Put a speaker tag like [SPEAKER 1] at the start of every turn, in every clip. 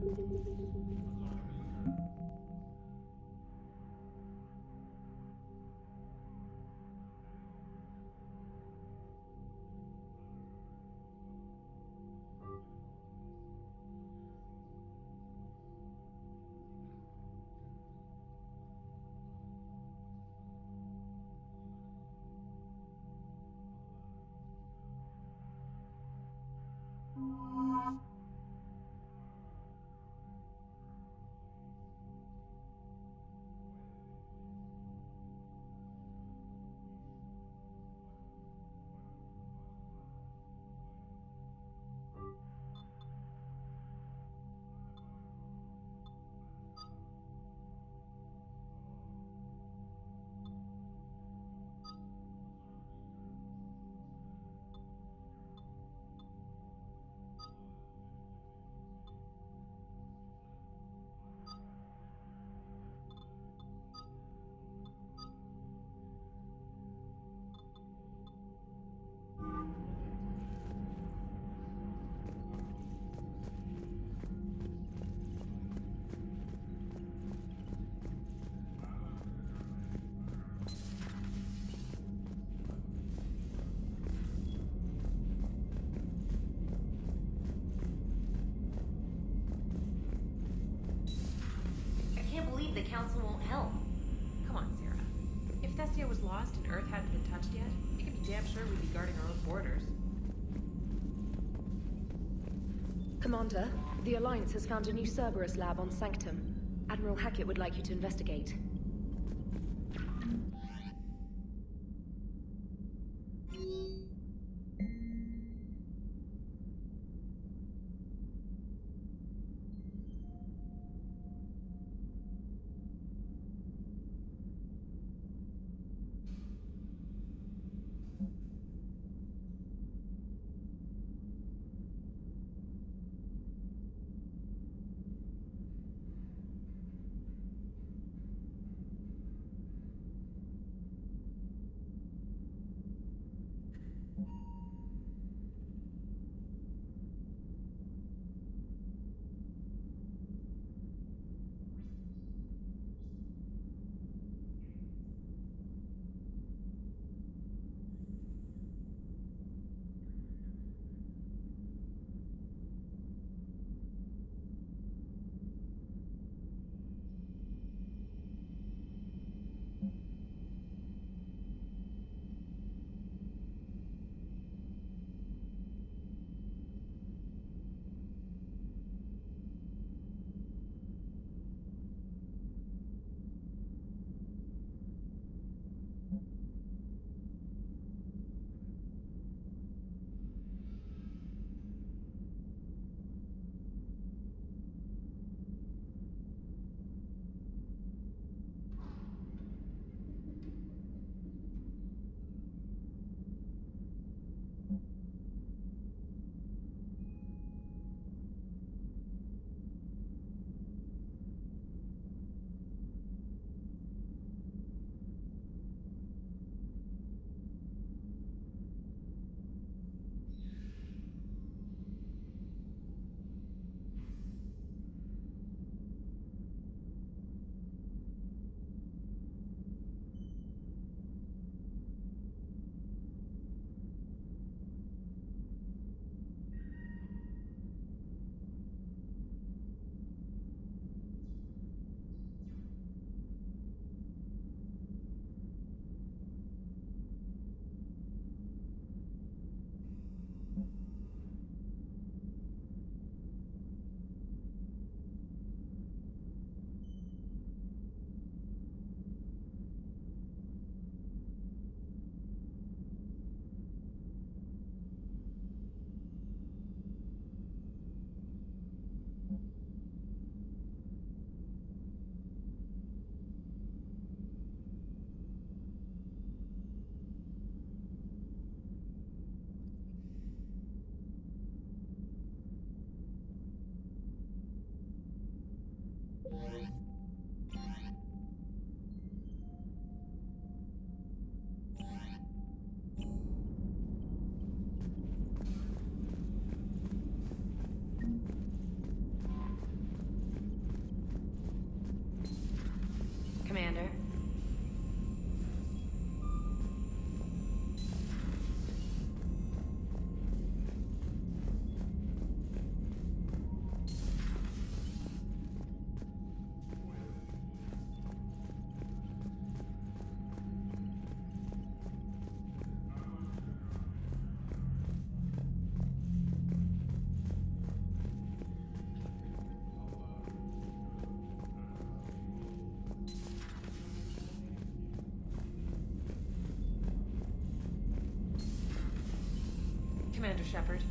[SPEAKER 1] I can't the council won't help.
[SPEAKER 2] Come on, Sarah. If Thessia was lost and Earth hadn't been touched yet, you can be damn sure we'd be guarding our own borders.
[SPEAKER 3] Commander, the Alliance has found a new Cerberus lab on Sanctum. Admiral Hackett would like you to investigate.
[SPEAKER 4] Bye. Commander Shepard.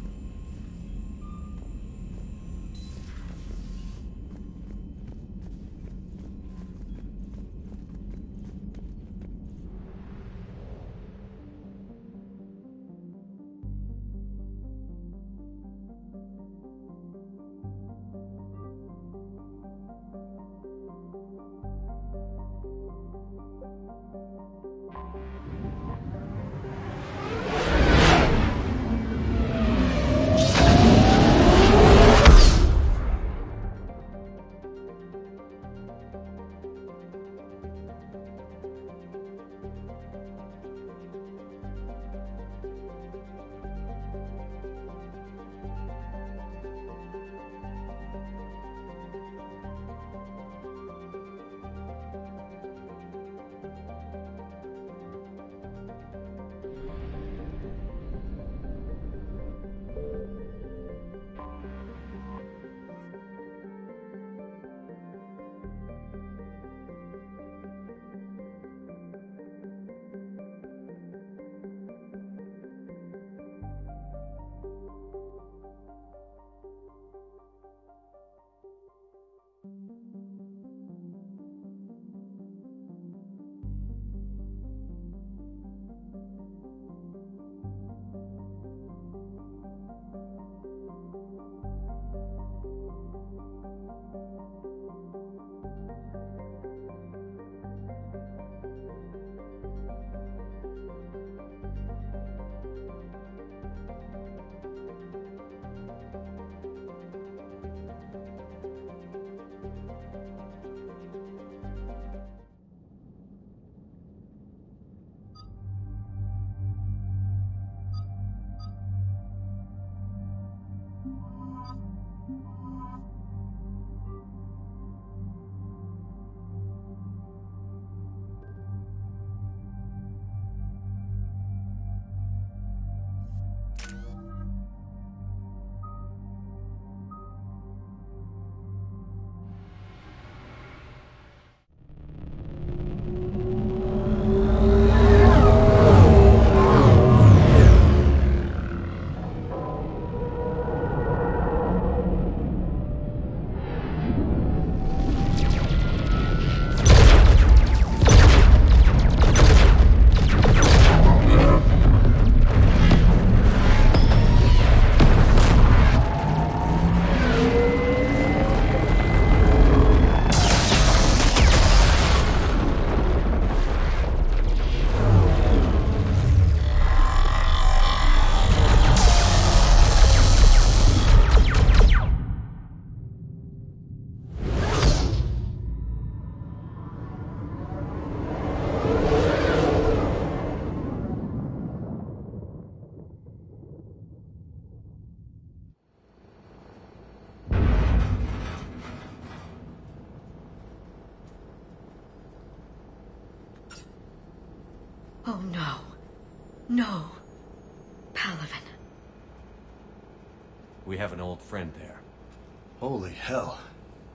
[SPEAKER 5] Holy hell.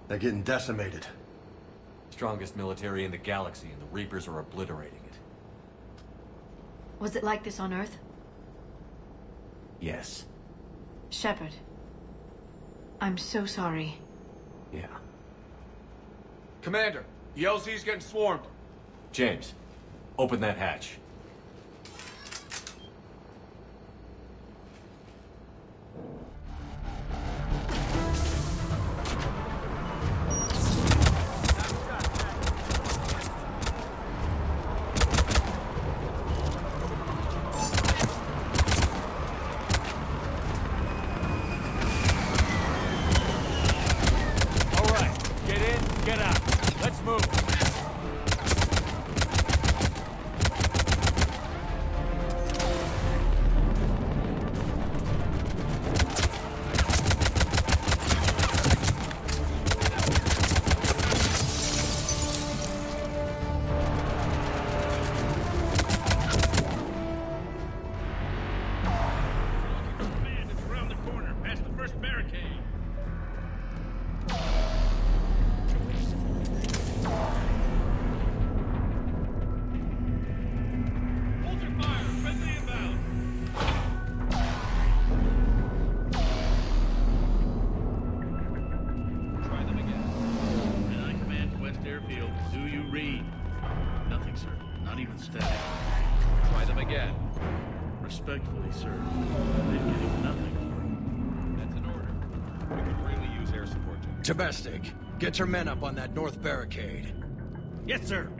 [SPEAKER 5] They're getting decimated.
[SPEAKER 4] Strongest military in the galaxy, and the Reapers are obliterating it.
[SPEAKER 6] Was it like this on Earth?
[SPEAKER 4] Yes.
[SPEAKER 6] Shepard. I'm so sorry.
[SPEAKER 4] Yeah.
[SPEAKER 7] Commander, the LZ's getting swarmed.
[SPEAKER 4] James, open that hatch.
[SPEAKER 5] Domestic, get your men up on that north barricade.
[SPEAKER 8] Yes, sir.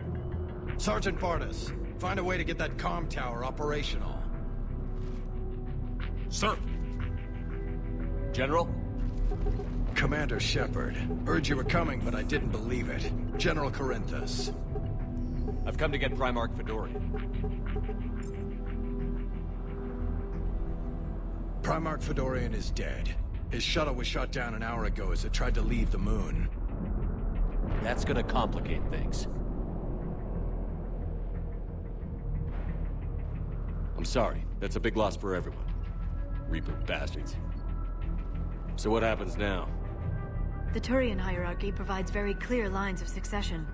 [SPEAKER 5] Sergeant Bartis, find a way to get that comm tower operational.
[SPEAKER 4] Sir! General?
[SPEAKER 5] Commander Shepard, heard you were coming, but I didn't believe it. General Corinthus.
[SPEAKER 4] I've come to get Primarch Fedorian.
[SPEAKER 5] Primarch Fedorian is dead. His shuttle was shot down an hour ago as it tried to leave the moon.
[SPEAKER 4] That's gonna complicate things. I'm sorry. That's a big loss for everyone. Reaper bastards. So what happens now?
[SPEAKER 6] The Turian hierarchy provides very clear lines of succession.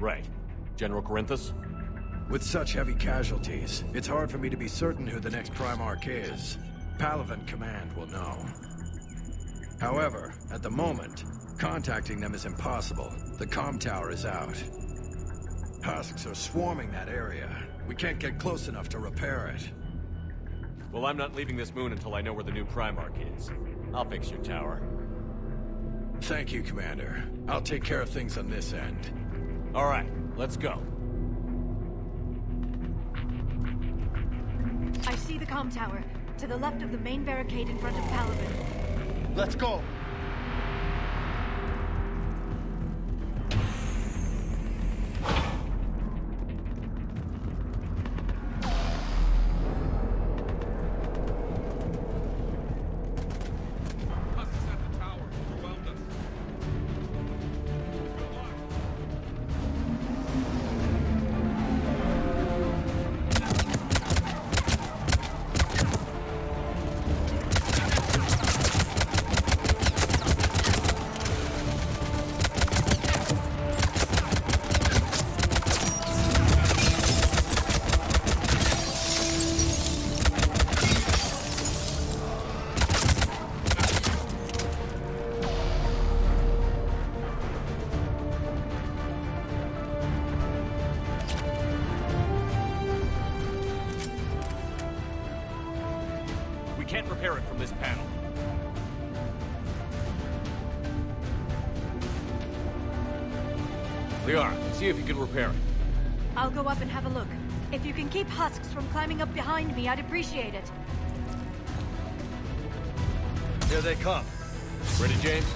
[SPEAKER 4] Right. General Corinthus?
[SPEAKER 5] With such heavy casualties, it's hard for me to be certain who the next Primarch is. Palaven Command will know. However, at the moment, contacting them is impossible. The comm tower is out. Husks are swarming that area. We can't get close enough to repair it.
[SPEAKER 4] Well, I'm not leaving this moon until I know where the new Primarch is. I'll fix your tower.
[SPEAKER 5] Thank you, Commander. I'll take care of things on this end.
[SPEAKER 4] All right, let's go.
[SPEAKER 6] I see the com tower, to the left of the main barricade in front of Palaven.
[SPEAKER 5] Let's go!
[SPEAKER 4] See if you can repair it.
[SPEAKER 6] I'll go up and have a look. If you can keep husks from climbing up behind me, I'd appreciate it.
[SPEAKER 5] Here they come.
[SPEAKER 4] Ready, James?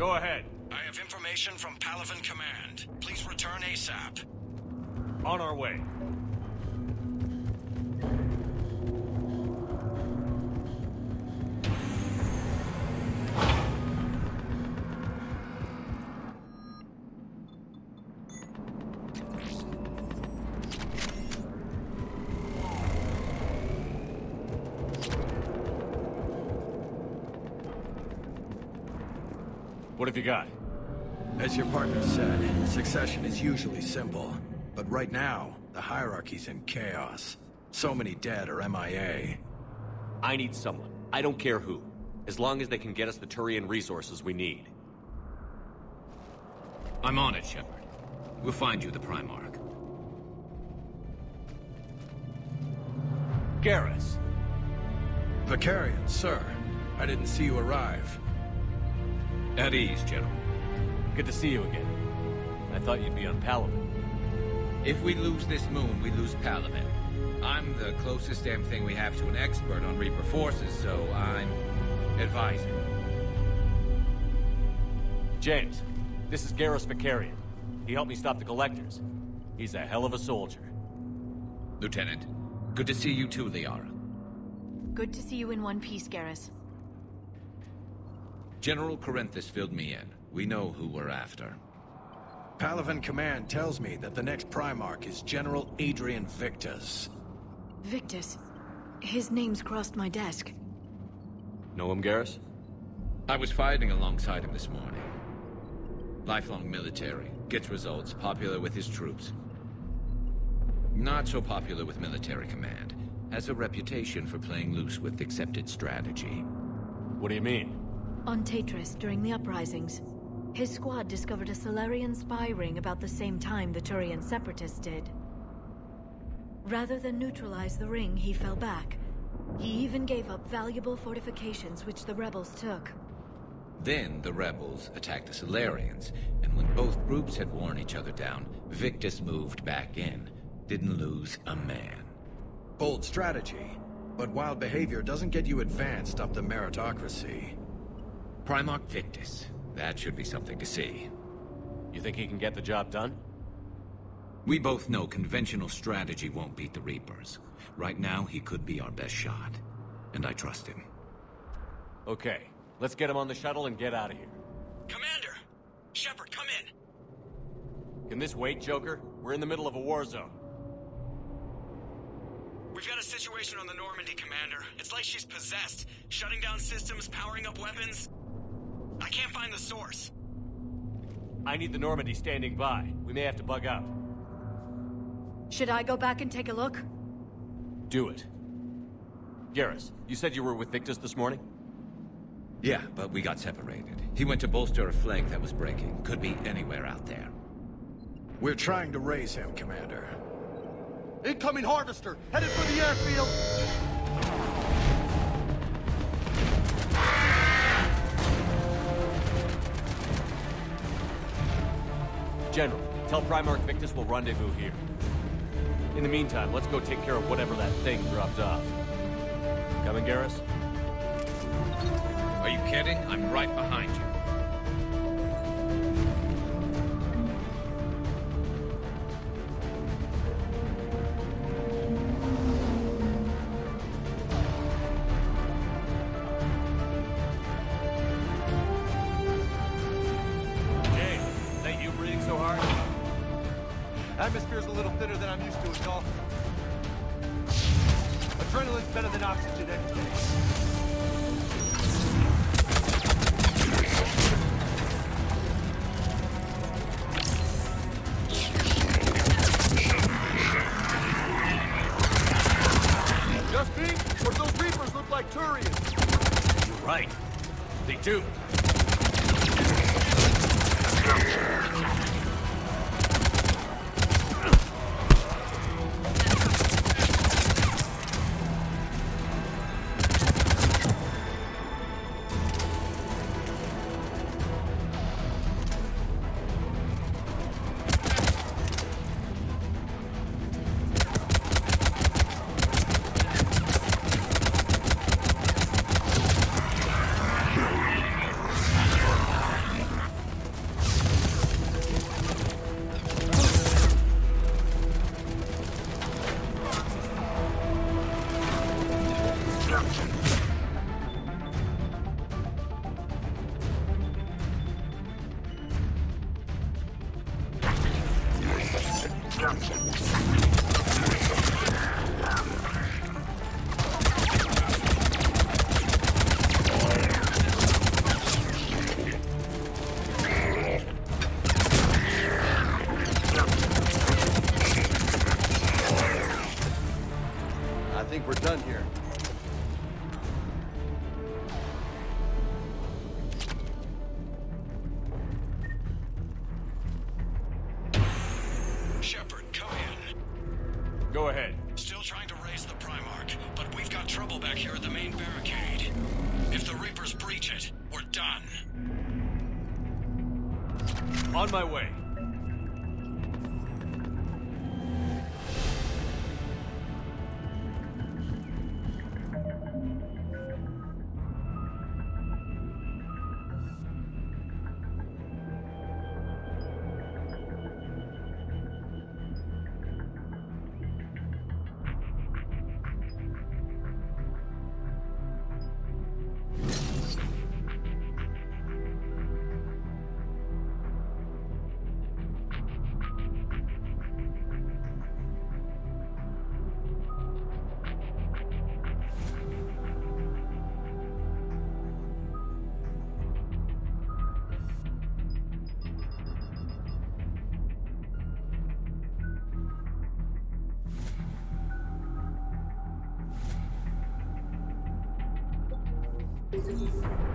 [SPEAKER 4] Go ahead.
[SPEAKER 5] I have information from Palaven Command. Please return ASAP.
[SPEAKER 4] On our way. You got?
[SPEAKER 5] As your partner said, succession is usually simple. But right now, the hierarchy's in chaos. So many dead or MIA.
[SPEAKER 4] I need someone. I don't care who. As long as they can get us the Turian resources we need.
[SPEAKER 9] I'm on it, Shepard. We'll find you the Primarch.
[SPEAKER 4] Garrus!
[SPEAKER 5] Vakarian, sir. I didn't see you arrive.
[SPEAKER 9] At ease, General.
[SPEAKER 4] Good to see you again. I thought you'd be on Palaven.
[SPEAKER 10] If we lose this moon, we lose Palaven. I'm the closest damn thing we have to an expert on Reaper forces, so I'm advising.
[SPEAKER 4] James, this is Garrus Vakarian. He helped me stop the Collectors. He's a hell of a soldier.
[SPEAKER 10] Lieutenant, good to see you too, Liara.
[SPEAKER 6] Good to see you in one piece, Garrus.
[SPEAKER 10] General Corinthus filled me in. We know who we're after.
[SPEAKER 5] Palaven Command tells me that the next Primarch is General Adrian Victus.
[SPEAKER 6] Victus. His name's crossed my desk.
[SPEAKER 4] Know him, Garrus?
[SPEAKER 10] I was fighting alongside him this morning. Lifelong military, gets results, popular with his troops. Not so popular with military command. Has a reputation for playing loose with accepted strategy.
[SPEAKER 4] What do you mean?
[SPEAKER 6] On Taetrus during the uprisings, his squad discovered a Salarian spy ring about the same time the Turian separatists did. Rather than neutralize the ring, he fell back. He even gave up valuable fortifications which the rebels took.
[SPEAKER 10] Then the rebels attacked the Salarians, and when both groups had worn each other down, Victus moved back in. Didn't lose a man.
[SPEAKER 5] Bold strategy, but wild behavior doesn't get you advanced up the meritocracy.
[SPEAKER 10] Primarch Victus. That should be something to see.
[SPEAKER 4] You think he can get the job done?
[SPEAKER 10] We both know conventional strategy won't beat the Reapers. Right now, he could be our best shot. And I trust him.
[SPEAKER 4] Okay, let's get him on the shuttle and get out of here.
[SPEAKER 11] Commander! Shepard, come in!
[SPEAKER 4] Can this wait, Joker? We're in the middle of a war zone.
[SPEAKER 11] We've got a situation on the Normandy, Commander. It's like she's possessed. Shutting down systems, powering up weapons. I can't find the source.
[SPEAKER 4] I need the Normandy standing by. We may have to bug out.
[SPEAKER 6] Should I go back and take a look?
[SPEAKER 4] Do it. Garrus, you said you were with Victus this morning?
[SPEAKER 10] Yeah, but we got separated. He went to bolster a flank that was breaking. Could be anywhere out there.
[SPEAKER 5] We're trying to raise him, Commander.
[SPEAKER 7] Incoming Harvester! Headed for the airfield!
[SPEAKER 4] General, tell Primarch Victus we'll rendezvous here. In the meantime, let's go take care of whatever that thing dropped off. Coming, Garrus?
[SPEAKER 10] Are you kidding? I'm right behind you.
[SPEAKER 7] Picking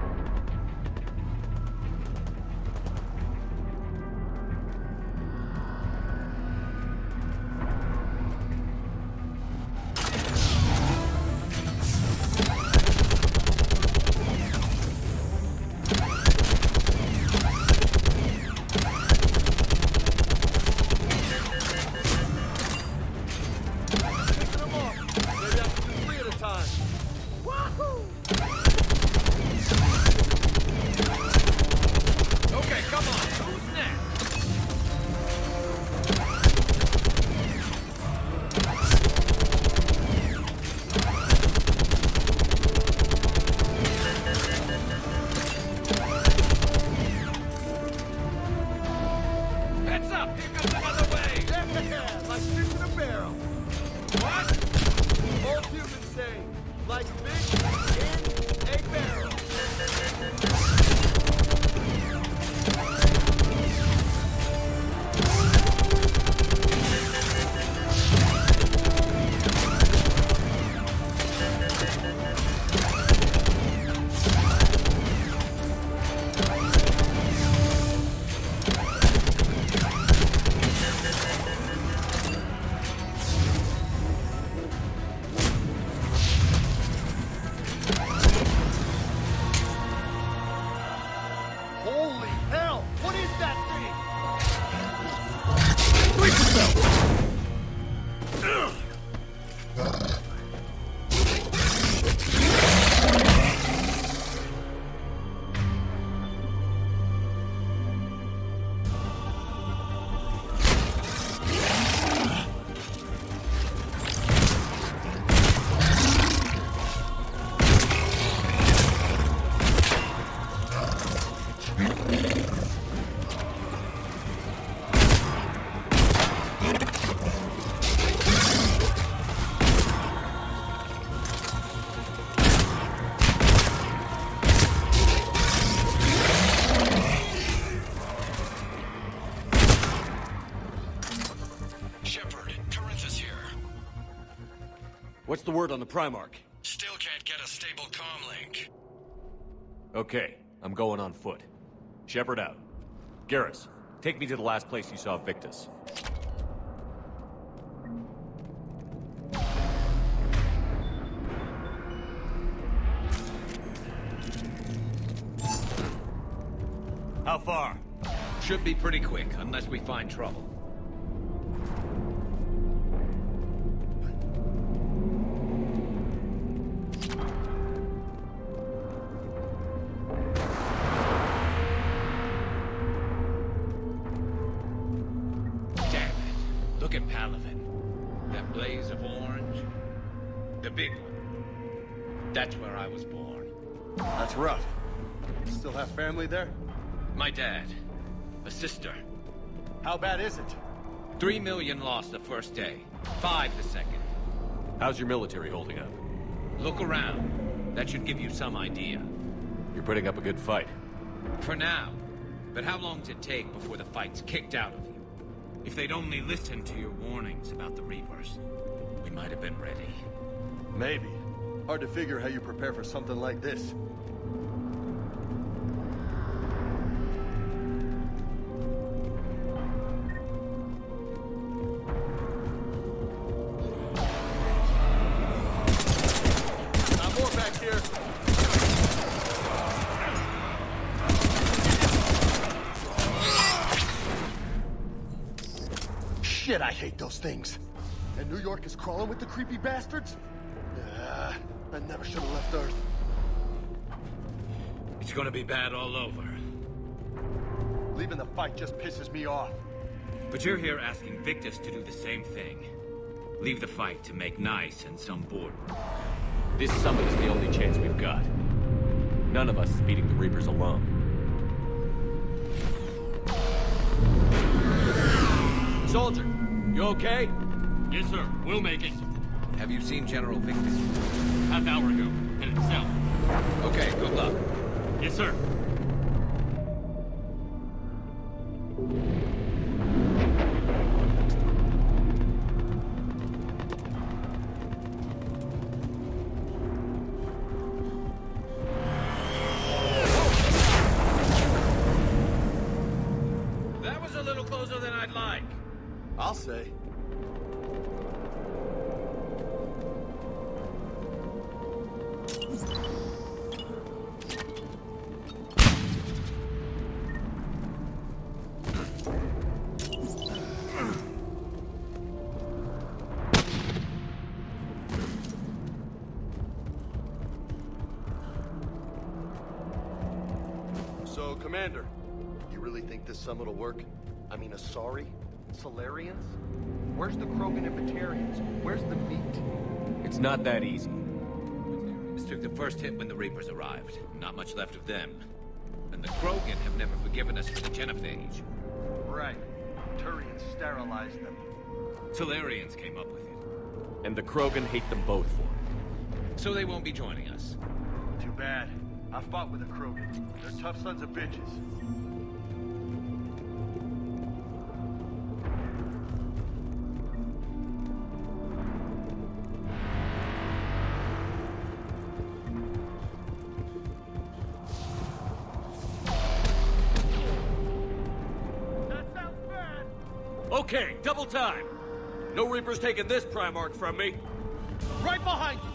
[SPEAKER 4] word on the Primarch?
[SPEAKER 11] Still can't get a stable comm link.
[SPEAKER 4] Okay, I'm going on foot. Shepard out. Garrus, take me to the last place you saw Victus. How far?
[SPEAKER 10] Should be pretty quick, unless we find trouble. Look at Palaven. That blaze of orange. The big one. That's where I was born.
[SPEAKER 7] That's rough. Still have family there?
[SPEAKER 10] My dad. A sister.
[SPEAKER 7] How bad is it?
[SPEAKER 10] Three million lost the first day. Five the second.
[SPEAKER 4] How's your military holding up?
[SPEAKER 10] Look around. That should give you some idea.
[SPEAKER 4] You're putting up a good fight.
[SPEAKER 10] For now. But how long does it take before the fight's kicked out of you? If they'd only listened to your warnings about the Reapers, we might have been ready.
[SPEAKER 7] Maybe. Hard to figure how you prepare for something like this. Bastards? Nah, I never should have left Earth.
[SPEAKER 9] It's gonna be bad all over.
[SPEAKER 7] Leaving the fight just pisses me off.
[SPEAKER 9] But you're here asking Victus to do the same thing. Leave the fight to make nice and some board.
[SPEAKER 4] This summit is the only chance we've got. None of us is beating the Reapers alone. Soldier, you okay?
[SPEAKER 8] Yes, sir. We'll make it.
[SPEAKER 10] Have you seen General Victus?
[SPEAKER 8] Half hour ago. Headed south.
[SPEAKER 10] Okay, good luck.
[SPEAKER 8] Yes, sir.
[SPEAKER 7] Think this summit will work? I mean, Asari? Salarians? Where's the Krogan and Batarians? Where's the meat?
[SPEAKER 4] It's not that easy.
[SPEAKER 10] This took the first hit when the Reapers arrived. Not much left of them. And the Krogan have never forgiven us for the Genophage.
[SPEAKER 7] Right. Turians sterilized them.
[SPEAKER 10] Salarians came up with it.
[SPEAKER 4] And the Krogan hate them both for it.
[SPEAKER 10] So they won't be joining us.
[SPEAKER 7] Too bad. I fought with the Krogan. They're tough sons of bitches.
[SPEAKER 4] Reapers taking this Primarch from me.
[SPEAKER 7] Right behind you!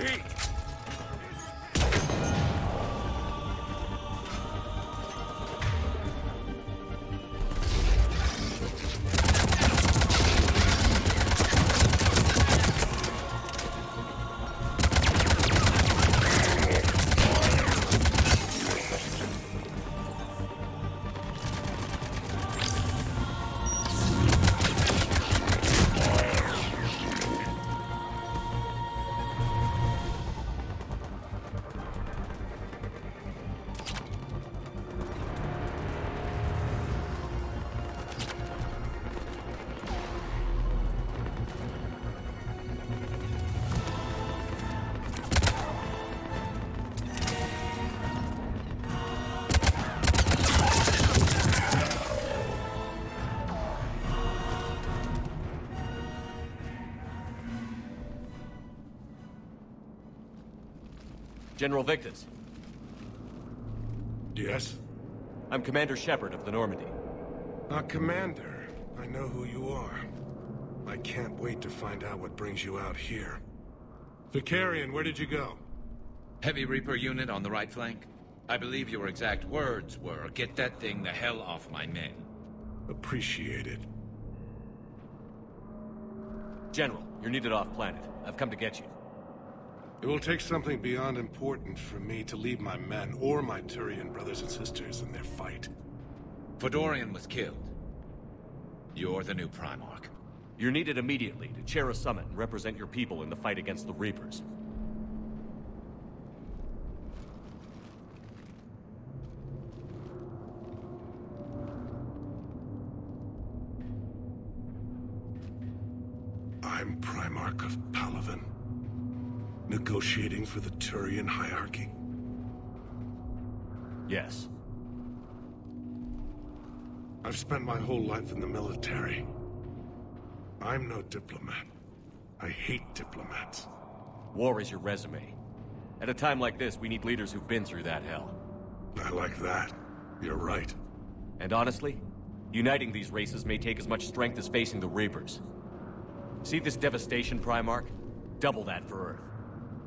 [SPEAKER 4] The heat! General Victus.
[SPEAKER 12] Yes?
[SPEAKER 4] I'm Commander Shepard of the Normandy.
[SPEAKER 12] Uh, Commander, I know who you are. I can't wait to find out what brings you out here. Vakarian, where did you go?
[SPEAKER 10] Heavy Reaper unit on the right flank. I believe your exact words were, get that thing the hell off my men.
[SPEAKER 12] Appreciated.
[SPEAKER 4] General, you're needed off planet. I've come to get you.
[SPEAKER 12] It will take something beyond important for me to leave my men or my Turian brothers and sisters in their fight.
[SPEAKER 10] Fedorian was killed. You're the new Primarch.
[SPEAKER 4] You're needed immediately to chair a summit and represent your people in the fight against the Reapers.
[SPEAKER 12] I'm Primarch of Palaven. Negotiating for the Turian hierarchy.
[SPEAKER 4] Yes.
[SPEAKER 12] I've spent my whole life in the military. I'm no diplomat. I hate diplomats.
[SPEAKER 4] War is your resume. At a time like this, we need leaders who've been through that hell.
[SPEAKER 12] I like that. You're right.
[SPEAKER 4] And honestly, uniting these races may take as much strength as facing the Reapers. See this devastation, Primarch? Double that for Earth.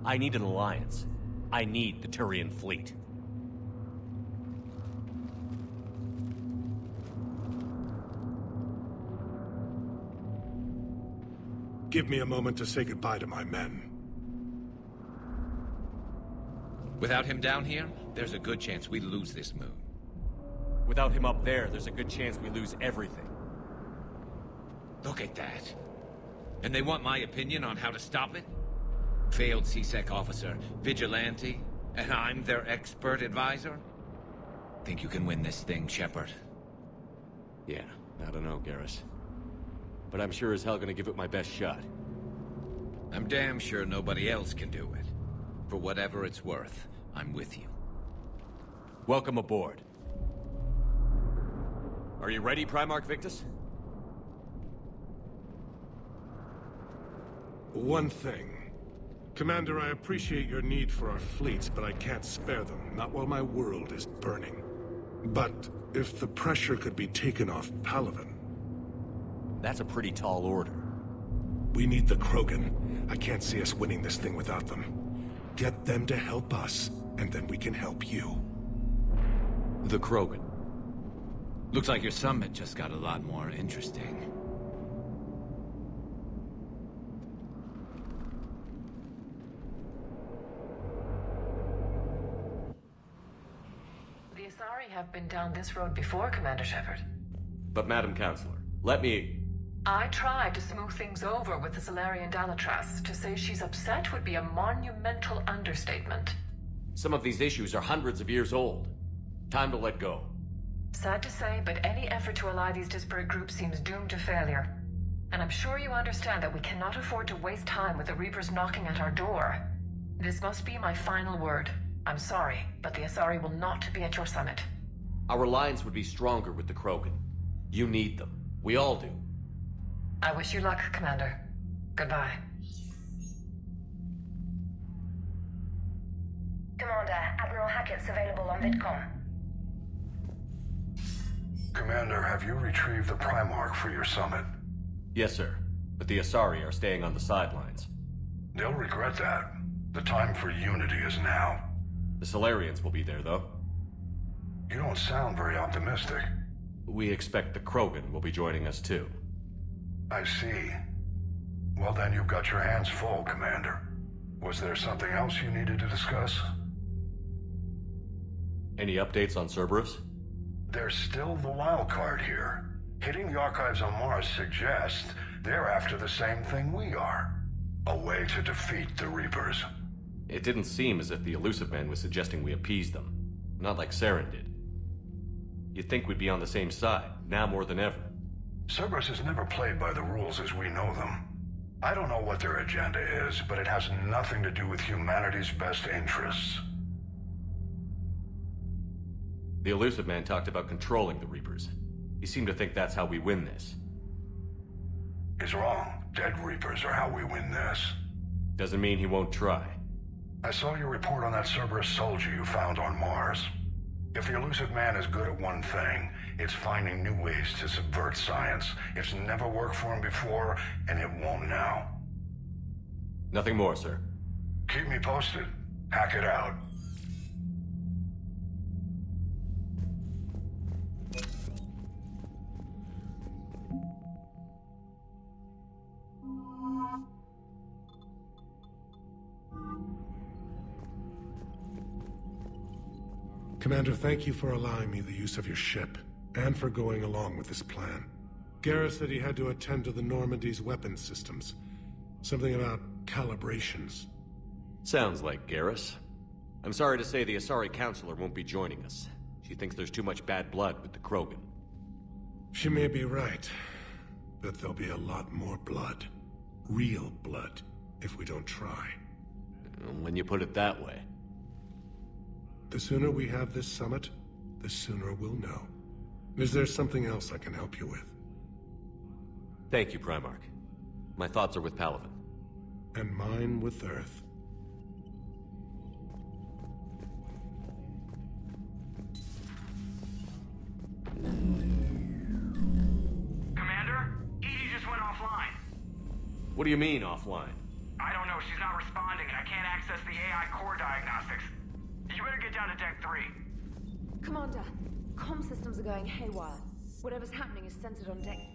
[SPEAKER 4] I need an alliance. I need the Turian fleet.
[SPEAKER 12] Give me a moment to say goodbye to my men.
[SPEAKER 10] Without him down here, there's a good chance we lose this moon.
[SPEAKER 4] Without him up there, there's a good chance we lose everything.
[SPEAKER 10] Look at that. And they want my opinion on how to stop it? Failed C-Sec officer, vigilante, and I'm their expert advisor? Think you can win this thing, Shepard?
[SPEAKER 4] Yeah, I don't know, Garrus. But I'm sure as hell gonna give it my best shot.
[SPEAKER 10] I'm damn sure nobody else can do it. For whatever it's worth, I'm with you.
[SPEAKER 4] Welcome aboard. Are you ready, Primarch Victus?
[SPEAKER 12] One thing. Commander, I appreciate your need for our fleets, but I can't spare them, not while my world is burning. But if the pressure could be taken off Palaven...
[SPEAKER 4] That's a pretty tall order.
[SPEAKER 12] We need the Krogan. I can't see us winning this thing without them. Get them to help us, and then we can help you.
[SPEAKER 4] The Krogan.
[SPEAKER 10] Looks like your summit just got a lot more interesting.
[SPEAKER 3] The Asari have been down this road before, Commander Shepard.
[SPEAKER 4] But Madam Councilor, let me...
[SPEAKER 3] I tried to smooth things over with the Salarian Dalatrass. To say she's upset would be a monumental understatement.
[SPEAKER 4] Some of these issues are hundreds of years old. Time to let go.
[SPEAKER 3] Sad to say, but any effort to ally these disparate groups seems doomed to failure. And I'm sure you understand that we cannot afford to waste time with the Reapers knocking at our door. This must be my final word. I'm sorry, but the Asari will not be at your summit.
[SPEAKER 4] Our alliance would be stronger with the Krogan. You need them. We all do.
[SPEAKER 3] I wish you luck, Commander. Goodbye.
[SPEAKER 13] Commander, Admiral Hackett's available on VidCom.
[SPEAKER 14] Commander, have you retrieved the Primarch for your summit?
[SPEAKER 4] Yes, sir. But the Asari are staying on the sidelines.
[SPEAKER 14] They'll regret that. The time for unity is now.
[SPEAKER 4] The Salarians will be there, though.
[SPEAKER 14] You don't sound very optimistic.
[SPEAKER 4] We expect the Krogan will be joining us, too.
[SPEAKER 14] I see. Well then, you've got your hands full, Commander. Was there something else you needed to discuss?
[SPEAKER 4] Any updates on Cerberus?
[SPEAKER 14] There's still the wild card here. Hitting the archives on Mars suggests they're after the same thing we are. A way to defeat the Reapers.
[SPEAKER 4] It didn't seem as if the Illusive Man was suggesting we appease them. Not like Saren did. You'd think we'd be on the same side, now more than ever.
[SPEAKER 14] Cerberus has never played by the rules as we know them. I don't know what their agenda is, but it has nothing to do with humanity's best interests.
[SPEAKER 4] The Illusive Man talked about controlling the Reapers. He seemed to think that's how we win this.
[SPEAKER 14] He's wrong. Dead Reapers are how we win this.
[SPEAKER 4] Doesn't mean he won't try.
[SPEAKER 14] I saw your report on that Cerberus soldier you found on Mars. If the Illusive Man is good at one thing, it's finding new ways to subvert science. It's never worked for him before, and it won't now.
[SPEAKER 4] Nothing more, sir.
[SPEAKER 14] Keep me posted. Hackett out.
[SPEAKER 12] Commander, thank you for allowing me the use of your ship, and for going along with this plan. Garrus said he had to attend to the Normandy's weapons systems. Something about calibrations.
[SPEAKER 4] Sounds like Garrus. I'm sorry to say the Asari Councilor won't be joining us. She thinks there's too much bad blood with the Krogan.
[SPEAKER 12] She may be right, but there'll be a lot more blood. Real blood, if we don't try.
[SPEAKER 4] When you put it that way.
[SPEAKER 12] The sooner we have this summit, the sooner we'll know. Is there something else I can help you with?
[SPEAKER 4] Thank you, Primarch. My thoughts are with Palaven.
[SPEAKER 12] And mine with Earth.
[SPEAKER 11] Commander? EDI just went offline.
[SPEAKER 4] What do you mean, offline?
[SPEAKER 11] I don't know. She's not responding, and I can't access the AI core diagnostics you better get down to deck three.
[SPEAKER 15] Commander, com systems are going haywire. Whatever's happening is centered on deck three.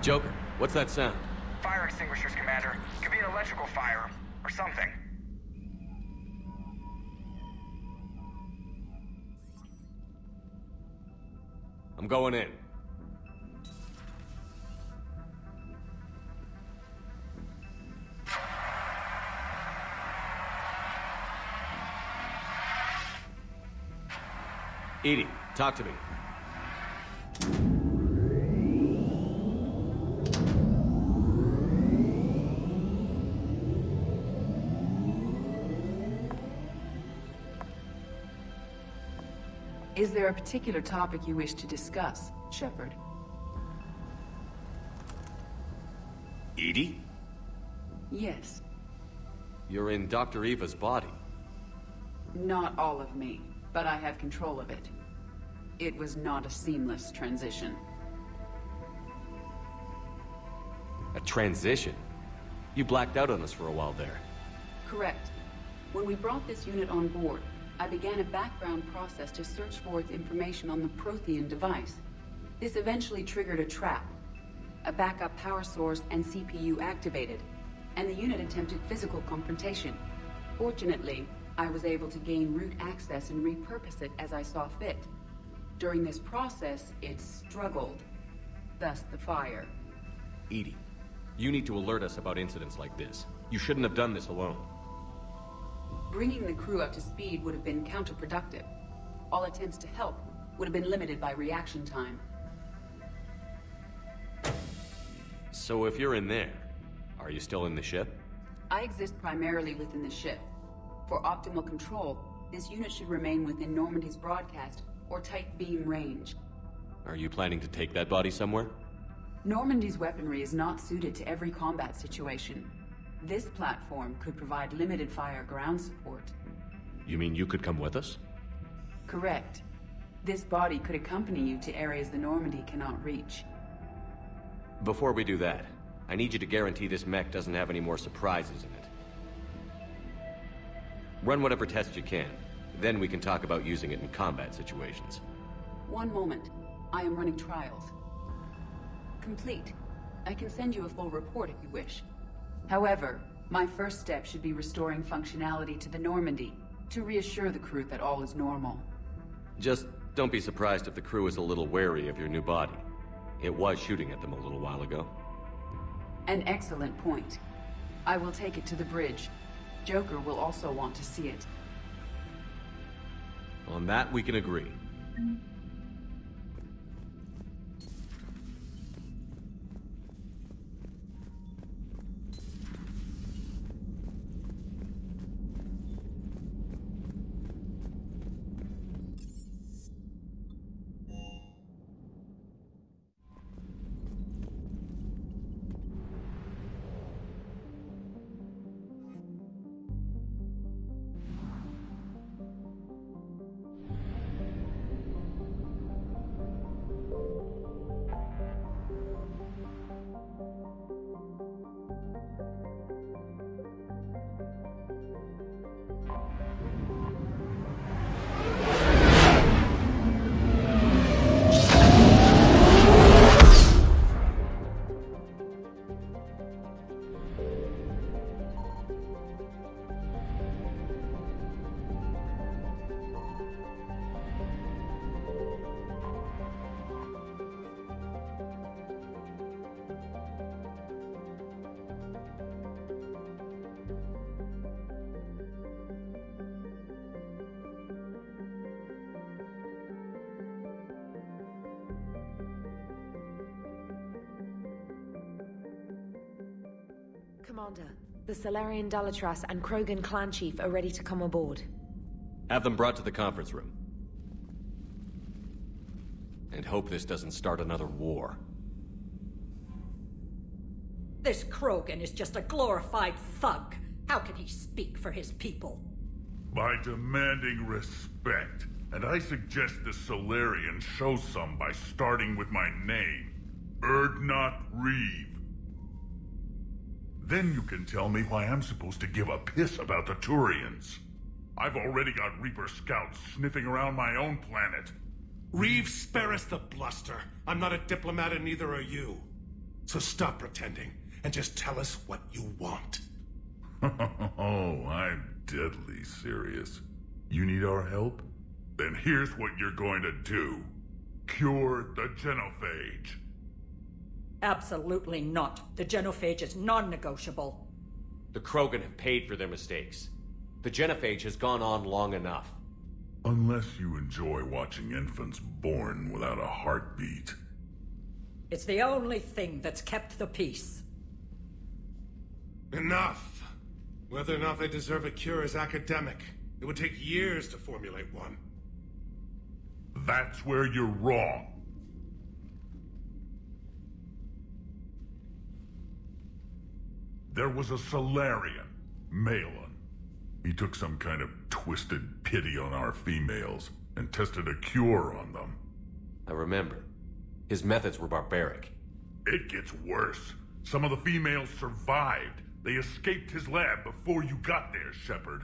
[SPEAKER 4] Joker, what's that sound?
[SPEAKER 11] Fire extinguishers, Commander. Electrical fire, or something.
[SPEAKER 4] I'm going in. EDI, talk to me.
[SPEAKER 16] Is there a particular topic you wish to discuss, Shepard?
[SPEAKER 4] EDI?
[SPEAKER 16] Yes.
[SPEAKER 4] You're in Dr. Eva's body.
[SPEAKER 16] Not all of me, but I have control of it. It was not a seamless transition.
[SPEAKER 4] A transition? You blacked out on us for a while there.
[SPEAKER 16] Correct. When we brought this unit on board, I began a background process to search for its information on the Prothean device. This eventually triggered a trap. A backup power source and CPU activated, and the unit attempted physical confrontation. Fortunately, I was able to gain root access and repurpose it as I saw fit. During this process, it struggled. Thus the fire.
[SPEAKER 4] EDI, you need to alert us about incidents like this. You shouldn't have done this alone.
[SPEAKER 16] Bringing the crew up to speed would have been counterproductive. All attempts to help would have been limited by reaction time.
[SPEAKER 4] So if you're in there, are you still in the ship?
[SPEAKER 16] I exist primarily within the ship. For optimal control, this unit should remain within Normandy's broadcast or tight beam range.
[SPEAKER 4] Are you planning to take that body somewhere?
[SPEAKER 16] Normandy's weaponry is not suited to every combat situation. This platform could provide limited fire ground support.
[SPEAKER 4] You mean you could come with us?
[SPEAKER 16] Correct. This body could accompany you to areas the Normandy cannot reach.
[SPEAKER 4] Before we do that, I need you to guarantee this mech doesn't have any more surprises in it. Run whatever tests you can. Then we can talk about using it in combat situations.
[SPEAKER 16] One moment. I am running trials. Complete. I can send you a full report if you wish. However, my first step should be restoring functionality to the Normandy, to reassure the crew that all is normal.
[SPEAKER 4] Just don't be surprised if the crew is a little wary of your new body. It was shooting at them a little while ago.
[SPEAKER 16] An excellent point. I will take it to the bridge. Joker will also want to see it.
[SPEAKER 4] On that, we can agree.
[SPEAKER 15] Commander, the Salarian Dalatrass and Krogan clan chief are ready to come aboard.
[SPEAKER 4] Have them brought to the conference room. And hope this doesn't start another war.
[SPEAKER 17] This Krogan is just a glorified thug. How can he speak for his people?
[SPEAKER 8] By demanding respect. And I suggest the Salarian show some by starting with my name. Urdnot Wreav. Then you can tell me why I'm supposed to give a piss about the Turians. I've already got Reaper scouts sniffing around my own planet.
[SPEAKER 12] Wreav, spare us the bluster. I'm not a diplomat and neither are you. So stop pretending, and just tell us what you want.
[SPEAKER 8] oh, I'm deadly serious. You need our help? Then here's what you're going to do. Cure the genophage.
[SPEAKER 17] Absolutely not. The genophage is non-negotiable.
[SPEAKER 4] The Krogan have paid for their mistakes. The genophage has gone on long enough.
[SPEAKER 8] Unless you enjoy watching infants born without a heartbeat.
[SPEAKER 17] It's the only thing that's kept the peace.
[SPEAKER 12] Enough! Whether or not they deserve a cure is academic. It would take years to formulate one.
[SPEAKER 8] That's where you're wrong. There was a Salarian, Maelon. He took some kind of twisted pity on our females and tested a cure on them.
[SPEAKER 4] I remember. His methods were barbaric.
[SPEAKER 8] It gets worse. Some of the females survived. They escaped his lab before you got there, Shepard.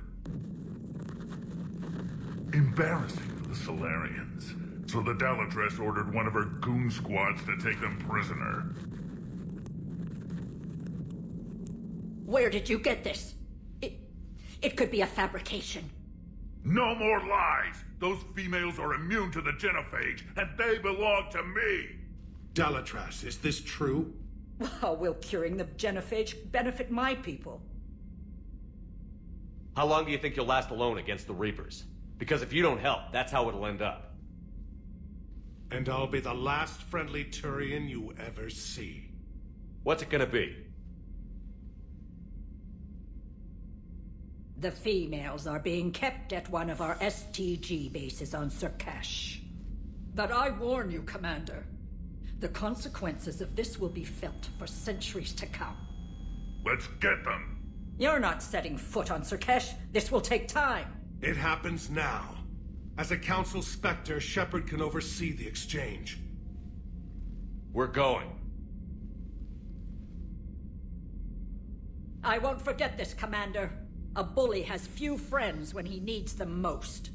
[SPEAKER 8] Embarrassing for the Salarians. So the Dalatrass ordered one of her goon squads to take them prisoner.
[SPEAKER 17] Where did you get this? It... it could be a fabrication.
[SPEAKER 8] No more lies! Those females are immune to the genophage, and they belong to me!
[SPEAKER 12] Dalatrass, is this true?
[SPEAKER 17] How will curing the genophage benefit my people?
[SPEAKER 4] How long do you think you'll last alone against the Reapers? Because if you don't help, that's how it'll end up.
[SPEAKER 12] And I'll be the last friendly Turian you ever see.
[SPEAKER 4] What's it gonna be?
[SPEAKER 17] The females are being kept at one of our STG bases on Sur'Kesh. But I warn you, Commander. The consequences of this will be felt for centuries to come.
[SPEAKER 8] Let's get them!
[SPEAKER 17] You're not setting foot on Sur'Kesh. This will take time.
[SPEAKER 12] It happens now. As a Council Spectre, Shepard can oversee the exchange.
[SPEAKER 4] We're going.
[SPEAKER 17] I won't forget this, Commander. A bully has few friends when he needs them most.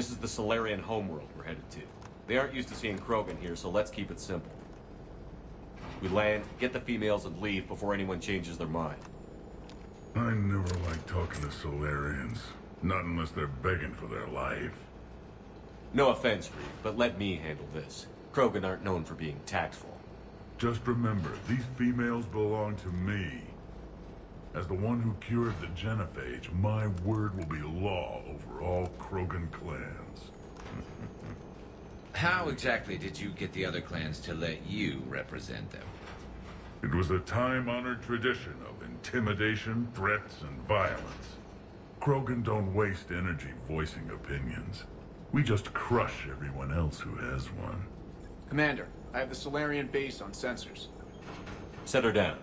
[SPEAKER 4] This is the Salarian homeworld we're headed to. They aren't used to seeing Krogan here, so let's keep it simple. We land, get the females, and leave before anyone changes their mind.
[SPEAKER 8] I never like talking to Salarians. Not unless they're begging for their life.
[SPEAKER 4] No offense, Wreav, but let me handle this. Krogan aren't known for being tactful.
[SPEAKER 8] Just remember, these females belong to me. As the one who cured the genophage, my word will be law over all Krogan clans.
[SPEAKER 10] How exactly did you get the other clans to let you represent them?
[SPEAKER 8] It was a time-honored tradition of intimidation, threats, and violence. Krogan don't waste energy voicing opinions. We just crush everyone else who has one.
[SPEAKER 18] Commander, I have the Salarian base on sensors.
[SPEAKER 4] Set her down.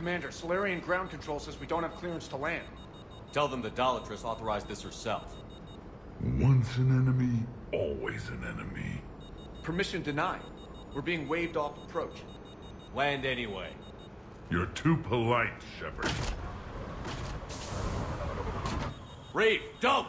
[SPEAKER 18] Commander, Salarian ground control says we don't have clearance to land.
[SPEAKER 4] Tell them the Dalatrass authorized this herself.
[SPEAKER 8] Once an enemy, always an enemy.
[SPEAKER 18] Permission denied. We're being waved off approach.
[SPEAKER 4] Land anyway.
[SPEAKER 8] You're too polite, Shepard.
[SPEAKER 4] Wreav, don't!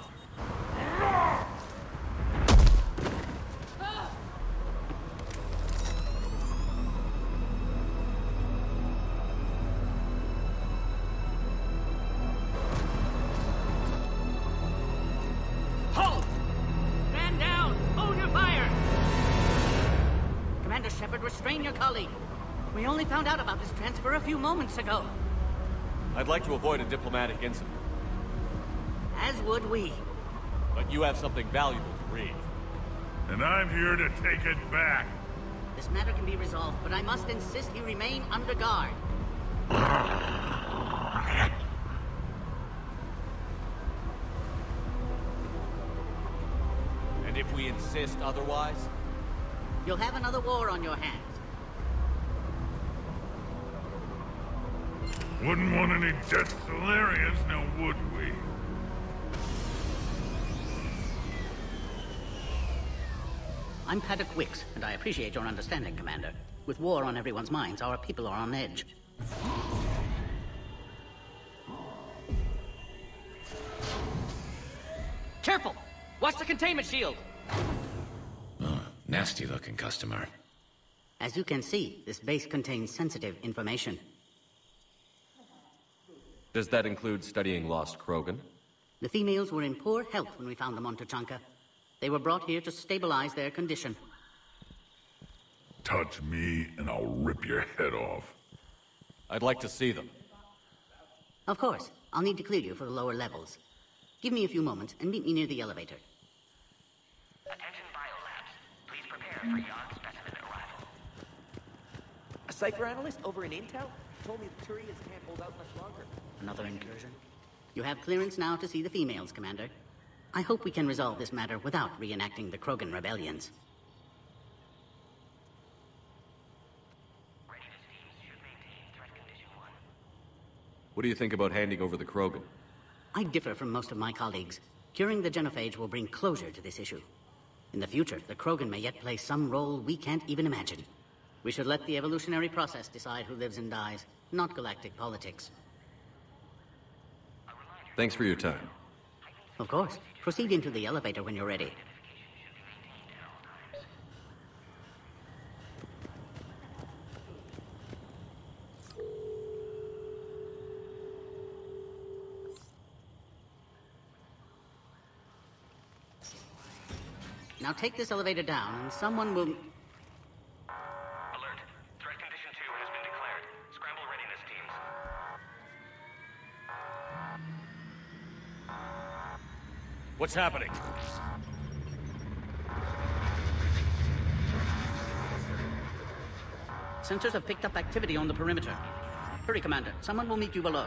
[SPEAKER 4] Avoid a diplomatic incident,
[SPEAKER 19] As would we.
[SPEAKER 4] but you have something valuable to Wreav.
[SPEAKER 8] And I'm here to take it back.
[SPEAKER 19] This matter can be resolved, but I must insist you remain under guard.
[SPEAKER 4] And if we insist otherwise,
[SPEAKER 19] You'll have another war on your hands.
[SPEAKER 8] Wouldn't want any dead Salarians, now would we?
[SPEAKER 19] I'm Padok Wiks, and I appreciate your understanding, Commander. With war on everyone's minds, our people are on edge. Careful! Watch the containment shield!
[SPEAKER 10] Ah, Nasty looking customer.
[SPEAKER 19] As you can see, this base contains sensitive information.
[SPEAKER 4] Does that include studying Lost Krogan?
[SPEAKER 19] The females were in poor health when we found them on Tuchanka. They were brought here to stabilize their condition.
[SPEAKER 8] Touch me, and I'll rip your head off.
[SPEAKER 4] I'd like to see them.
[SPEAKER 19] Of course, I'll need to clear you for the lower levels. Give me a few moments and meet me near the elevator.
[SPEAKER 11] Attention biolabs. Please prepare for Yahg specimen arrival.
[SPEAKER 20] A cipher analyst over in Intel told me the Turians can't hold out much longer.
[SPEAKER 19] Another incursion? You have clearance now to see the females, Commander. I hope we can resolve this matter without reenacting the Krogan rebellions.
[SPEAKER 4] What do you think about handing over the Krogan?
[SPEAKER 19] I differ from most of my colleagues. Curing the genophage will bring closure to this issue. In the future, the Krogan may yet play some role we can't even imagine. We should let the evolutionary process decide who lives and dies, not galactic politics.
[SPEAKER 4] Thanks for your time.
[SPEAKER 19] Of course. Proceed into the elevator when you're ready. Now take this elevator down, and someone will...
[SPEAKER 4] What's happening?
[SPEAKER 19] Sensors have picked up activity on the perimeter. Hurry, Commander. Someone will meet you below.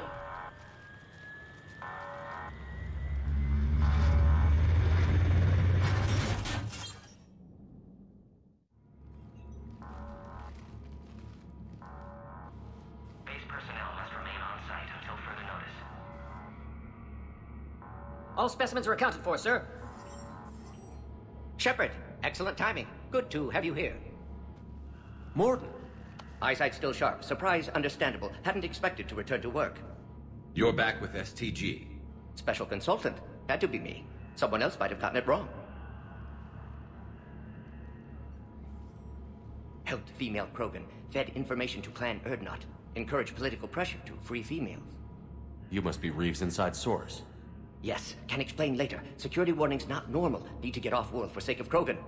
[SPEAKER 20] Specimens are accounted for, sir. Shepard, excellent timing.
[SPEAKER 21] Good to have you here.
[SPEAKER 4] Mordin.
[SPEAKER 21] Eyesight still sharp. Surprise understandable. Hadn't expected to return to work.
[SPEAKER 10] You're back with STG.
[SPEAKER 21] Special consultant. Had to be me. Someone else might have gotten it wrong. Helped female Krogan. Fed information to Clan Urdnot. Encouraged political pressure to free females.
[SPEAKER 4] You must be Wreav's inside source.
[SPEAKER 21] Yes, can explain later. Security warnings not normal. Need to get off-world for sake of Krogan.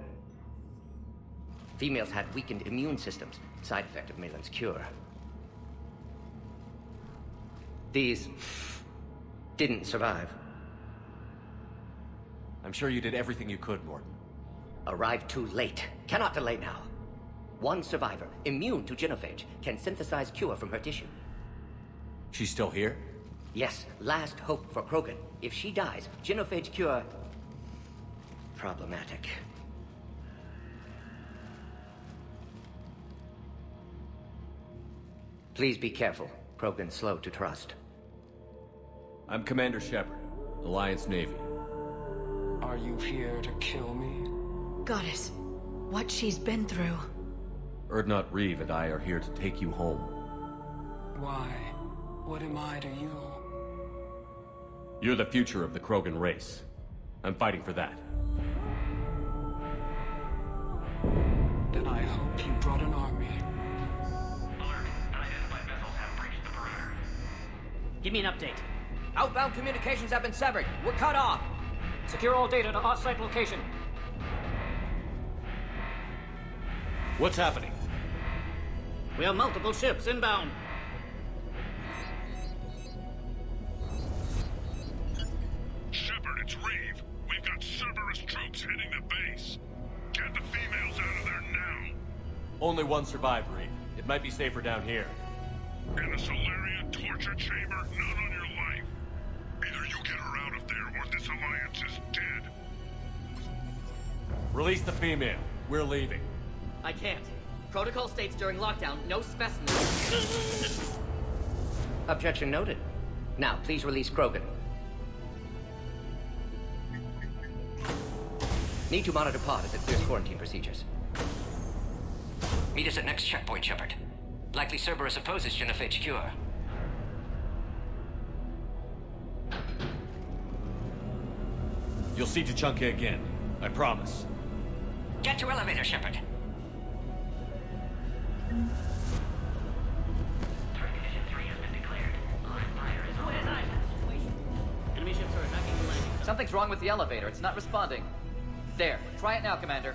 [SPEAKER 21] Females had weakened immune systems. Side effect of Maelon's cure. These... didn't survive.
[SPEAKER 4] I'm sure you did everything you could, Mordin.
[SPEAKER 21] Arrived too late. Cannot delay now. One survivor, immune to genophage, can synthesize cure from her tissue.
[SPEAKER 4] She's still here?
[SPEAKER 21] Yes, last hope for Krogan. If she dies, genophage cure... problematic. Please be careful. Krogan's slow to trust.
[SPEAKER 4] I'm Commander Shepard, Alliance Navy.
[SPEAKER 22] Are you here to kill me?
[SPEAKER 6] Goddess, what she's been through.
[SPEAKER 4] Urdnot Wreav and I are here to take you home.
[SPEAKER 22] Why? What am I to you?
[SPEAKER 4] You're the future of the Krogan race. I'm fighting for that.
[SPEAKER 22] Then I hope you brought an army. Alert. Unidentified vessels have breached the perimeter.
[SPEAKER 20] Give me an update. Outbound communications have been severed. We're cut off. Secure all data to off-site location.
[SPEAKER 4] What's happening?
[SPEAKER 19] We have multiple ships inbound.
[SPEAKER 8] Hitting the base. Get the females out of there now.
[SPEAKER 4] Only one survived, Wreav. It might be safer down here.
[SPEAKER 8] In a Salarian torture chamber, not on your life. Either you get her out of there, or this alliance is dead.
[SPEAKER 4] Release the female. We're leaving.
[SPEAKER 20] I can't. Protocol states during lockdown, no specimens.
[SPEAKER 21] Objection noted. Now, please release Krogan. Need to monitor pod as it clears quarantine procedures. Meet us at next checkpoint, Shepard. Likely Cerberus opposes genophage cure.
[SPEAKER 4] You'll see Tuchanka again. I promise.
[SPEAKER 21] Get to elevator, Shepard.
[SPEAKER 20] Something's wrong with the elevator. It's not responding. There. Try it now, Commander.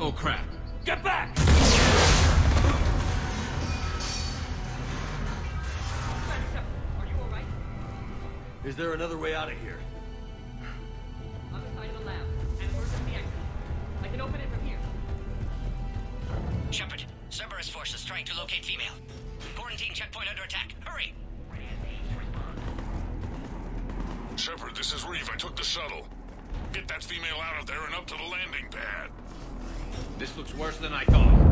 [SPEAKER 10] Oh, crap.
[SPEAKER 4] Get back! Are you alright? Is there another way out of here?
[SPEAKER 20] Other side of the lab. And emergency exit. I can open it from here.
[SPEAKER 21] Shepard, Cerberus forces trying to locate female. Quarantine checkpoint under attack. Hurry!
[SPEAKER 8] Shepard, this is Wreav. I took the shuttle. Get that female out of there and up to the landing pad.
[SPEAKER 10] This looks worse than I thought.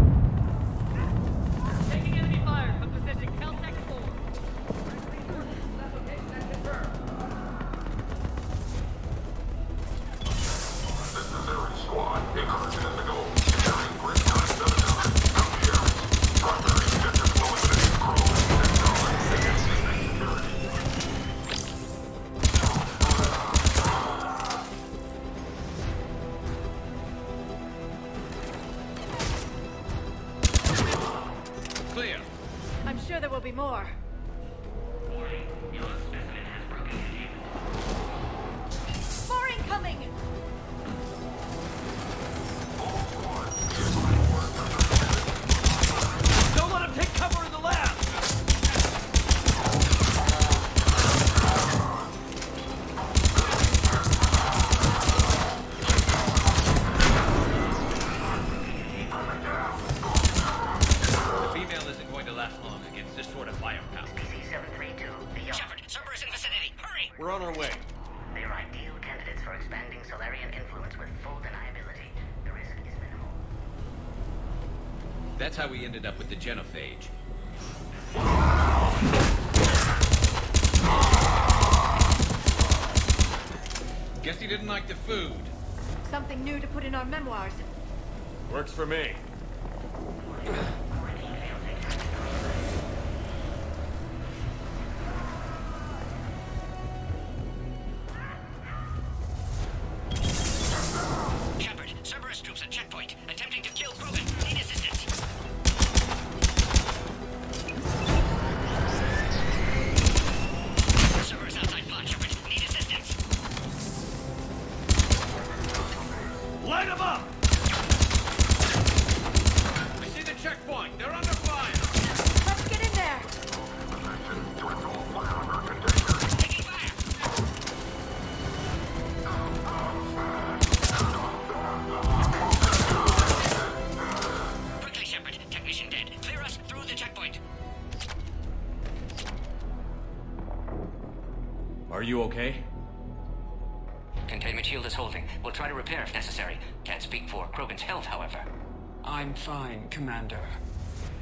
[SPEAKER 6] I'm
[SPEAKER 22] fine, Commander.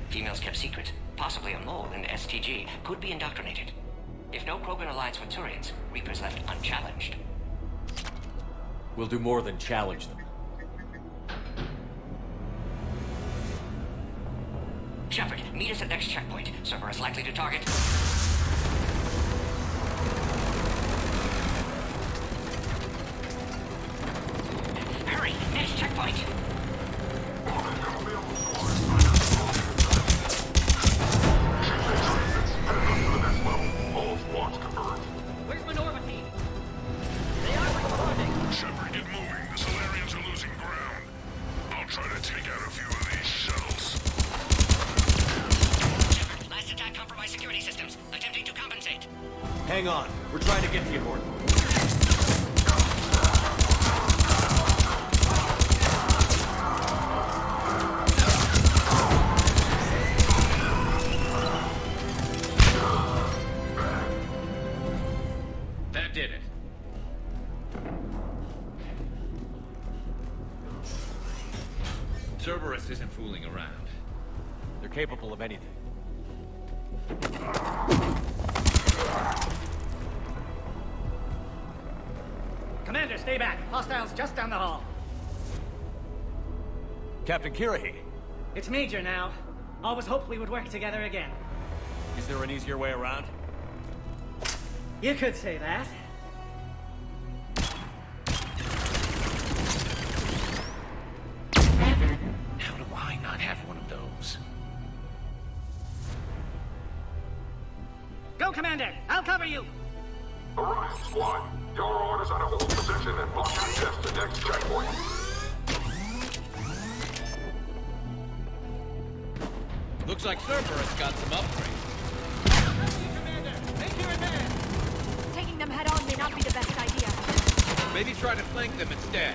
[SPEAKER 23] Females kept secret. Possibly a mole in the STG. Could be indoctrinated. If no Krogan alliance with Turians, Reapers left unchallenged.
[SPEAKER 4] We'll do more than challenge them.
[SPEAKER 23] Shepard, meet us at next checkpoint. Cerberus likely to target.
[SPEAKER 4] Kirrahe,
[SPEAKER 20] It's Major now. Always hoped we would work together again.
[SPEAKER 4] is there an easier way around?
[SPEAKER 20] You could say that.
[SPEAKER 10] How do I not have one of those?
[SPEAKER 20] Go, Commander! I'll cover you!
[SPEAKER 8] Orion Squad, your orders are to hold position and block access to next
[SPEAKER 10] Looks like Cerberus got some upgrades.
[SPEAKER 6] Taking them head on may not be the best idea.
[SPEAKER 10] Maybe try to flank them instead.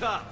[SPEAKER 23] Santa!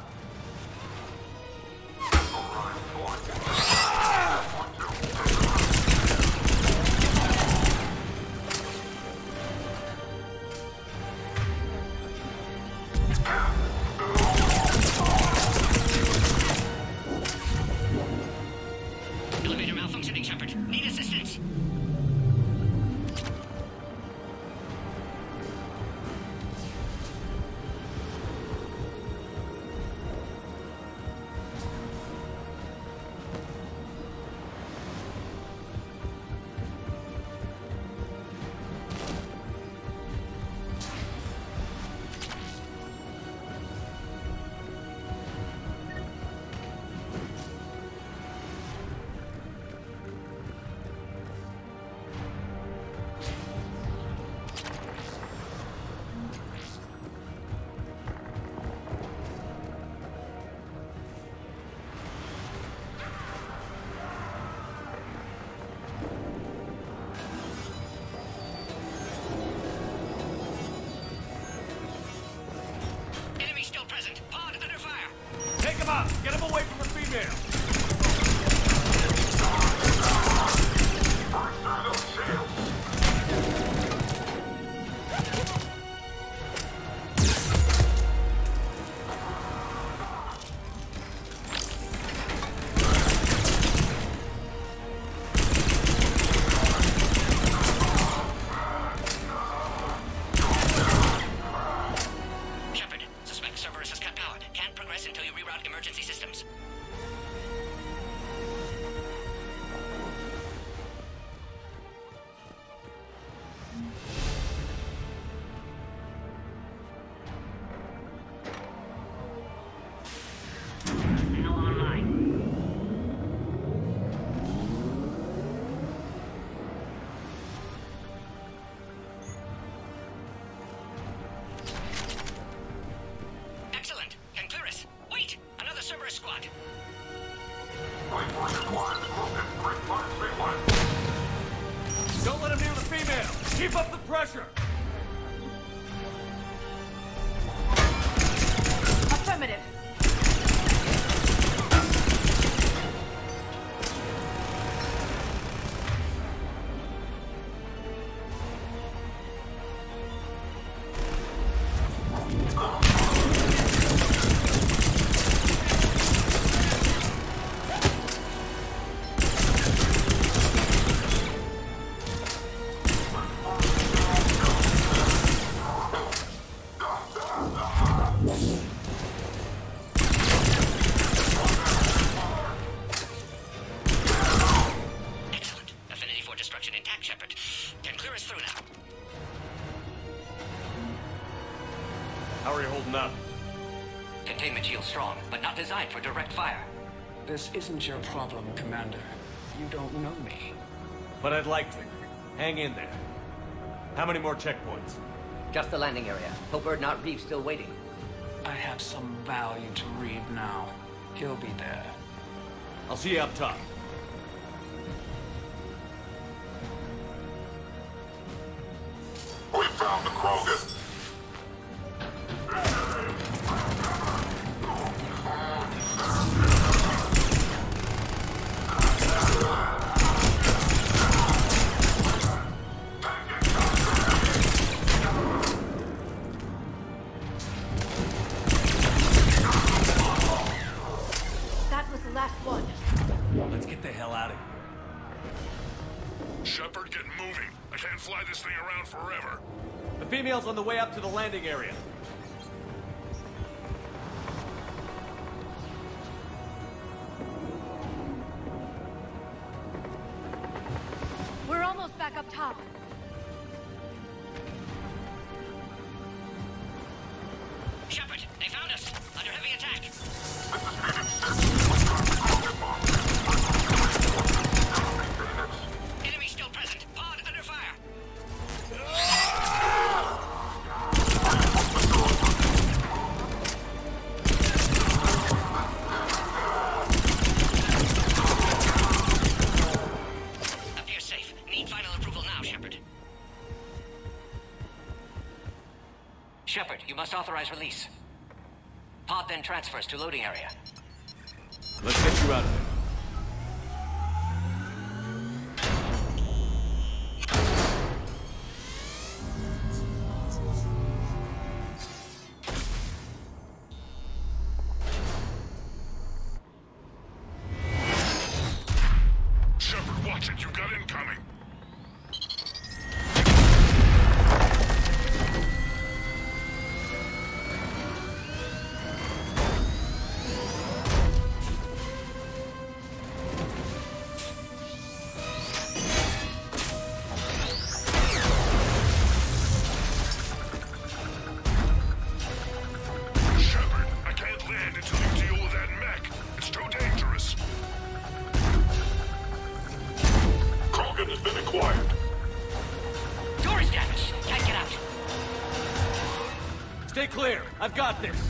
[SPEAKER 22] This isn't your problem, Commander. You don't know me.
[SPEAKER 4] But I'd like to. Hang in there. How many more checkpoints?
[SPEAKER 21] Just the landing area. Hope not Wreav still waiting.
[SPEAKER 22] I have some value to Wreav now. He'll be there.
[SPEAKER 4] I'll see you up top.
[SPEAKER 23] authorize release.
[SPEAKER 21] Pod then transfers to loading area.
[SPEAKER 4] Let's get you out of there.
[SPEAKER 8] Shepard, watch it. You got incoming.
[SPEAKER 4] Got this.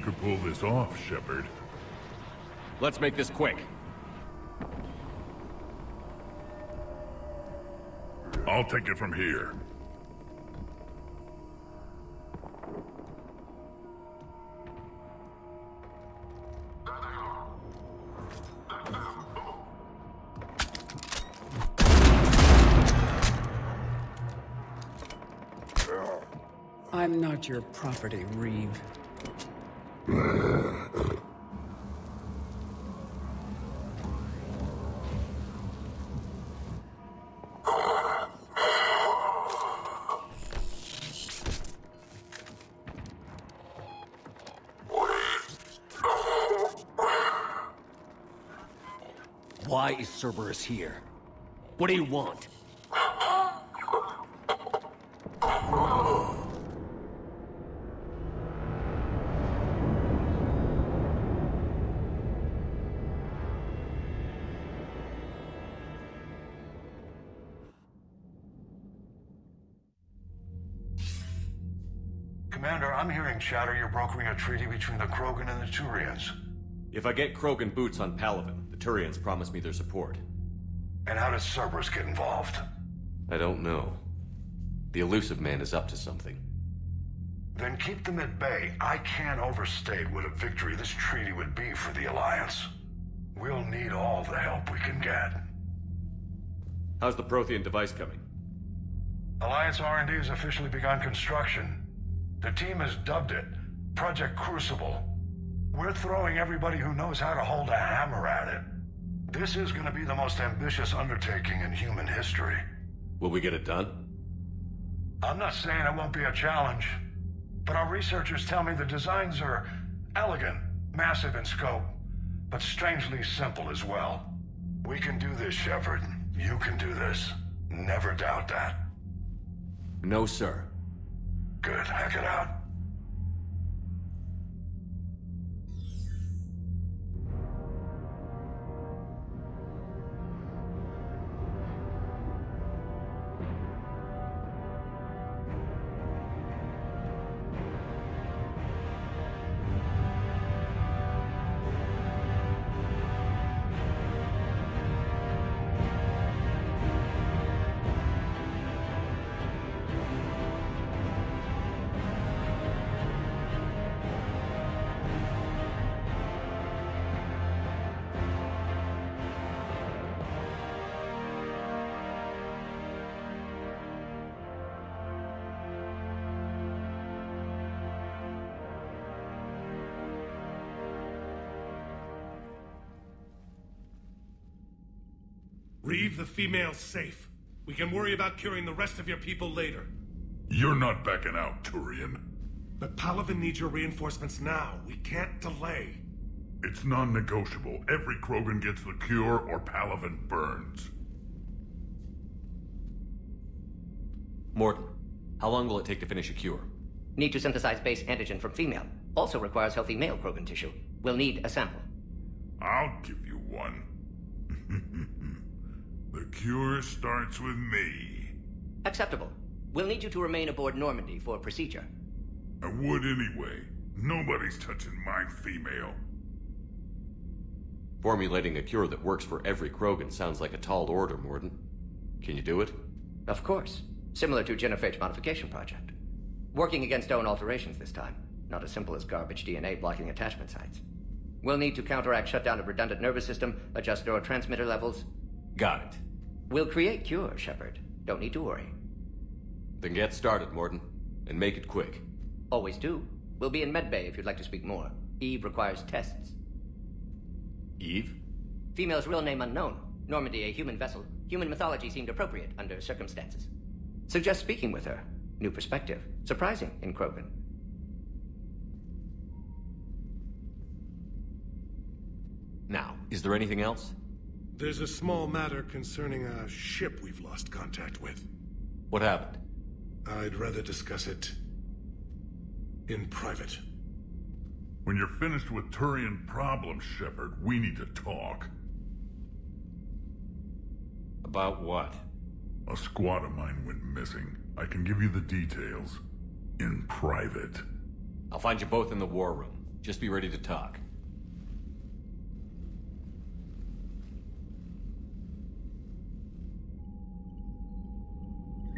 [SPEAKER 8] You could pull this off, Shepard.
[SPEAKER 4] Let's make this quick.
[SPEAKER 8] I'll take it from here.
[SPEAKER 22] I'm not your property, Wreav.
[SPEAKER 4] Why is Cerberus here? What do you want?
[SPEAKER 14] Hearing you're brokering a treaty between the Krogan and the Turians.
[SPEAKER 4] If I get Krogan boots on Palaven, the Turians promise me their support.
[SPEAKER 14] And how does Cerberus get involved?
[SPEAKER 4] I don't know. The Illusive Man is up to something.
[SPEAKER 14] Then keep them at bay. I can't overstate what a victory this treaty would be for the Alliance. We'll need all the help we can get.
[SPEAKER 4] How's the Prothean device coming?
[SPEAKER 14] Alliance R&D has officially begun construction. The team has dubbed it Project Crucible. We're throwing everybody who knows how to hold a hammer at it. This is going to be the most ambitious undertaking in human history.
[SPEAKER 4] Will we get it done?
[SPEAKER 14] I'm not saying it won't be a challenge, but our researchers tell me the designs are elegant, massive in scope, but strangely simple as well. We can do this, Shepard. You can do this. Never doubt that.
[SPEAKER 4] No, sir.
[SPEAKER 14] Good. Hackett out.
[SPEAKER 12] Leave the female safe. We can worry about curing the rest of your people later.
[SPEAKER 8] You're not backing out, Turian.
[SPEAKER 12] But Palaven needs your reinforcements now. We can't delay.
[SPEAKER 8] It's non-negotiable. Every Krogan gets the cure or Palaven burns.
[SPEAKER 4] Mordin, how long will it take to finish a cure?
[SPEAKER 21] Need to synthesize base antigen from female. Also requires healthy male Krogan tissue. We'll need a sample.
[SPEAKER 8] I'll give you one. the cure starts with me.
[SPEAKER 21] Acceptable. We'll need you to remain aboard Normandy for procedure.
[SPEAKER 8] I would anyway. Nobody's touching my female.
[SPEAKER 4] Formulating a cure that works for every Krogan sounds like a tall order, Mordin. Can you do it?
[SPEAKER 21] Of course. Similar to Genophage Modification Project. Working against own alterations this time. Not as simple as garbage DNA blocking attachment sites. We'll need to counteract shutdown of redundant nervous system, adjust neurotransmitter levels.
[SPEAKER 4] Got it.
[SPEAKER 21] We'll create cure, Shepard. Don't need to worry.
[SPEAKER 4] Then get started, Mordin. And make it quick.
[SPEAKER 21] Always do. We'll be in medbay if you'd like to speak more. Eve requires tests.
[SPEAKER 4] Eve?
[SPEAKER 21] Female's real name unknown. Normandy, a human vessel. Human mythology seemed appropriate under circumstances. Suggest speaking with her. New perspective. Surprising in Krogan.
[SPEAKER 4] Now, is there anything else?
[SPEAKER 12] There's a small matter concerning a ship we've lost contact with.
[SPEAKER 4] What happened?
[SPEAKER 12] I'd rather discuss it in private.
[SPEAKER 8] When you're finished with Turian problems, Shepard, we need to talk.
[SPEAKER 4] About what?
[SPEAKER 8] A squad of mine went missing. I can give you the details. In private.
[SPEAKER 4] I'll find you both in the war room. Just be ready to talk.